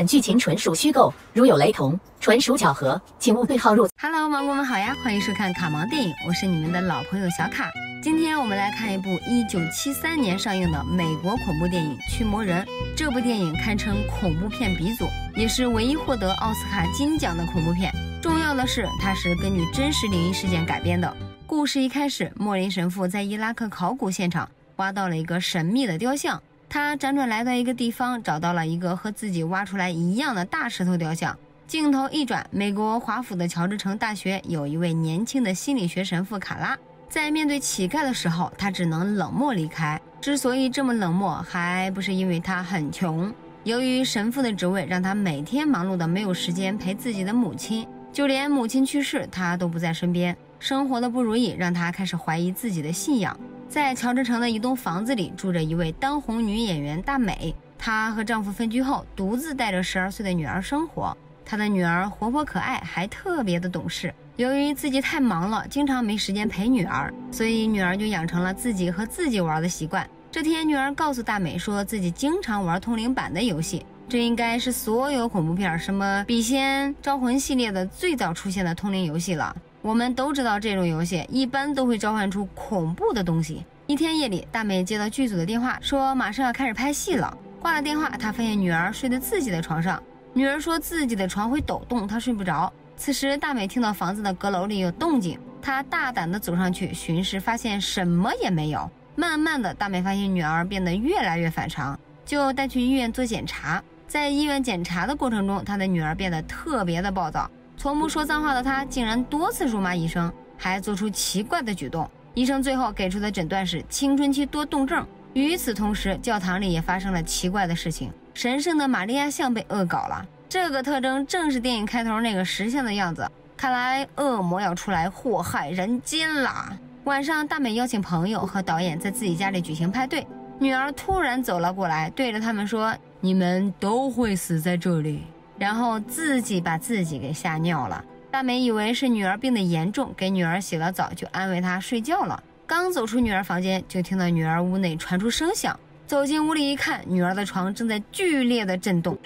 本剧情纯属虚构，如有雷同，纯属巧合，请勿对号入。Hello，芒果们好呀，欢迎收看卡芒电影，我是你们的老朋友小卡。今天我们来看一部1973年上映的美国恐怖电影《驱魔人》。这部电影堪称恐怖片鼻祖，也是唯一获得奥斯卡金奖的恐怖片。重要的是，它是根据真实灵异事件改编的。故事一开始，莫林神父在伊拉克考古现场挖到了一个神秘的雕像。他辗转来到一个地方，找到了一个和自己挖出来一样的大石头雕像。镜头一转，美国华府的乔治城大学有一位年轻的心理学神父卡拉，在面对乞丐的时候，他只能冷漠离开。之所以这么冷漠，还不是因为他很穷。由于神父的职位让他每天忙碌的没有时间陪自己的母亲，就连母亲去世，他都不在身边。生活的不如意让他开始怀疑自己的信仰。在乔治城的一栋房子里，住着一位当红女演员大美。她和丈夫分居后，独自带着十二岁的女儿生活。她的女儿活泼可爱，还特别的懂事。由于自己太忙了，经常没时间陪女儿，所以女儿就养成了自己和自己玩的习惯。这天，女儿告诉大美，说自己经常玩通灵版的游戏，这应该是所有恐怖片什么笔仙、招魂系列的最早出现的通灵游戏了。我们都知道，这种游戏一般都会召唤出恐怖的东西。一天夜里，大美接到剧组的电话，说马上要开始拍戏了。挂了电话，她发现女儿睡在自己的床上。女儿说自己的床会抖动，她睡不着。此时，大美听到房子的阁楼里有动静，她大胆地走上去巡视，发现什么也没有。慢慢的，大美发现女儿变得越来越反常，就带去医院做检查。在医院检查的过程中，她的女儿变得特别的暴躁。从不说脏话的他，竟然多次辱骂医生，还做出奇怪的举动。医生最后给出的诊断是青春期多动症。与此同时，教堂里也发生了奇怪的事情，神圣的玛利亚像被恶搞了。这个特征正是电影开头那个石像的样子。看来恶魔要出来祸害人间啦！晚上，大美邀请朋友和导演在自己家里举行派对，女儿突然走了过来，对着他们说：“你们都会死在这里。”然后自己把自己给吓尿了。大美以为是女儿病得严重，给女儿洗了澡就安慰她睡觉了。刚走出女儿房间，就听到女儿屋内传出声响。走进屋里一看，女儿的床正在剧烈的震动。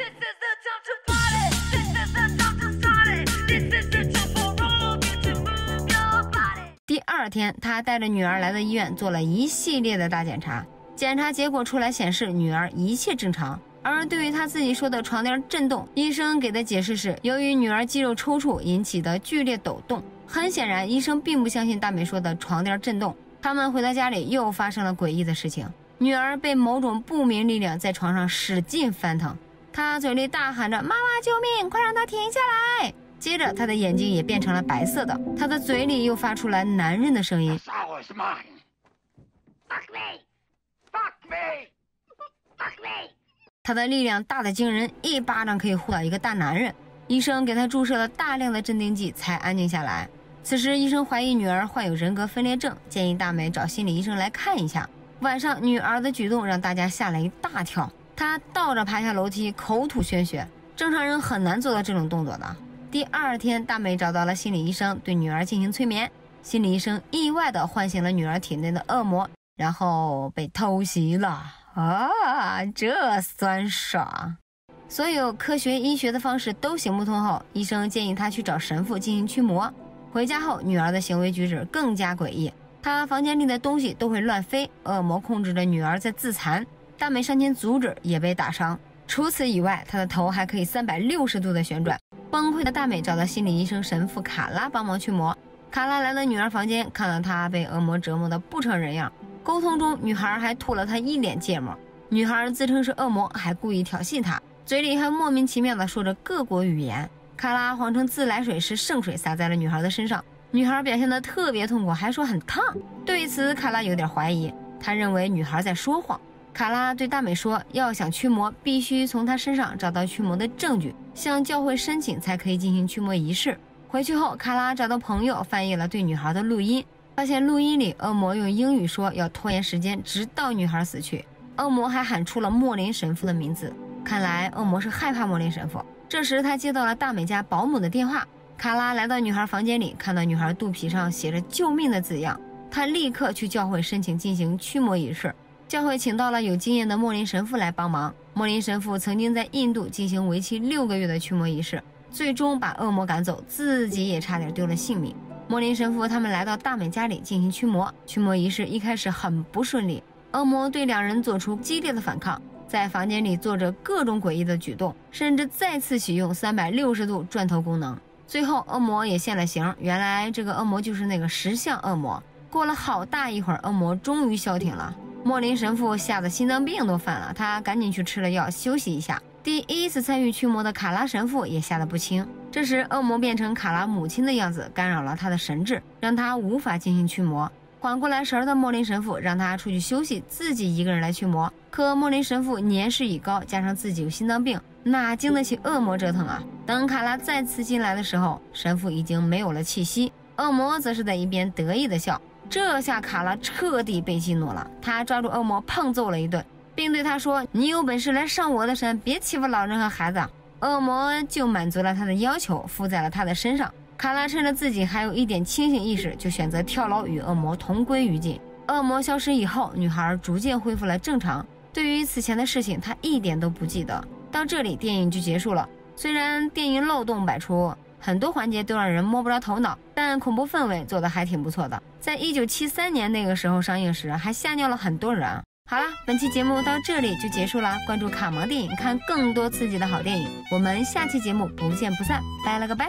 第二天，他带着女儿来到医院，做了一系列的大检查。检查结果出来显示，女儿一切正常。而对于他自己说的床垫震动，医生给的解释是由于女儿肌肉抽搐引起的剧烈抖动。很显然，医生并不相信大美说的床垫震动。他们回到家里，又发生了诡异的事情：女儿被某种不明力量在床上使劲翻腾，她嘴里大喊着“妈妈救命，快让她停下来”。接着，她的眼睛也变成了白色的，她的嘴里又发出来男人的声音。Fuck me! Fuck me! Fuck me! 他的力量大得惊人，一巴掌可以呼倒一个大男人。医生给他注射了大量的镇定剂，才安静下来。此时，医生怀疑女儿患有人格分裂症，建议大美找心理医生来看一下。晚上，女儿的举动让大家吓了一大跳。她倒着爬下楼梯，口吐鲜血，正常人很难做到这种动作的。第二天，大美找到了心理医生，对女儿进行催眠。心理医生意外地唤醒了女儿体内的恶魔，然后被偷袭了。啊，这酸爽！所有科学医学的方式都行不通后，医生建议他去找神父进行驱魔。回家后，女儿的行为举止更加诡异，她房间里的东西都会乱飞，恶魔控制着女儿在自残。大美上前阻止，也被打伤。除此以外，她的头还可以三百六十度的旋转。崩溃的大美找到心理医生神父卡拉帮忙驱魔。卡拉来到女儿房间，看到她被恶魔折磨得不成人样。沟通中，女孩还吐了他一脸芥末。女孩自称是恶魔，还故意挑衅他，嘴里还莫名其妙地说着各国语言。卡拉谎称自来水是圣水，洒在了女孩的身上。女孩表现得特别痛苦，还说很烫。对此，卡拉有点怀疑，他认为女孩在说谎。卡拉对大美说，要想驱魔，必须从她身上找到驱魔的证据，向教会申请才可以进行驱魔仪式。回去后，卡拉找到朋友翻译了对女孩的录音。发现录音里，恶魔用英语说要拖延时间，直到女孩死去。恶魔还喊出了莫林神父的名字，看来恶魔是害怕莫林神父。这时，他接到了大美家保姆的电话。卡拉来到女孩房间里，看到女孩肚皮上写着“救命”的字样，他立刻去教会申请进行驱魔仪式。教会请到了有经验的莫林神父来帮忙。莫林神父曾经在印度进行为期六个月的驱魔仪式，最终把恶魔赶走，自己也差点丢了性命。莫林神父他们来到大美家里进行驱魔，驱魔仪式一开始很不顺利，恶魔对两人做出激烈的反抗，在房间里做着各种诡异的举动，甚至再次启用三百六十度转头功能。最后，恶魔也现了形，原来这个恶魔就是那个石像恶魔。过了好大一会儿，恶魔终于消停了。莫林神父吓得心脏病都犯了，他赶紧去吃了药休息一下。第一次参与驱魔的卡拉神父也吓得不轻。这时，恶魔变成卡拉母亲的样子，干扰了他的神智，让他无法进行驱魔。缓过来神儿的莫林神父让他出去休息，自己一个人来驱魔。可莫林神父年事已高，加上自己有心脏病，哪经得起恶魔折腾啊？等卡拉再次进来的时候，神父已经没有了气息，恶魔则是在一边得意的笑。这下卡拉彻底被激怒了，他抓住恶魔胖揍了一顿，并对他说：“你有本事来上我的身，别欺负老人和孩子。”恶魔就满足了他的要求，附在了他的身上。卡拉趁着自己还有一点清醒意识，就选择跳楼与恶魔同归于尽。恶魔消失以后，女孩逐渐恢复了正常。对于此前的事情，她一点都不记得。到这里，电影就结束了。虽然电影漏洞百出。很多环节都让人摸不着头脑，但恐怖氛围做的还挺不错的。在一九七三年那个时候上映时，还吓尿了很多人。好啦，本期节目到这里就结束啦。关注卡芒电影，看更多刺激的好电影。我们下期节目不见不散。拜了个拜。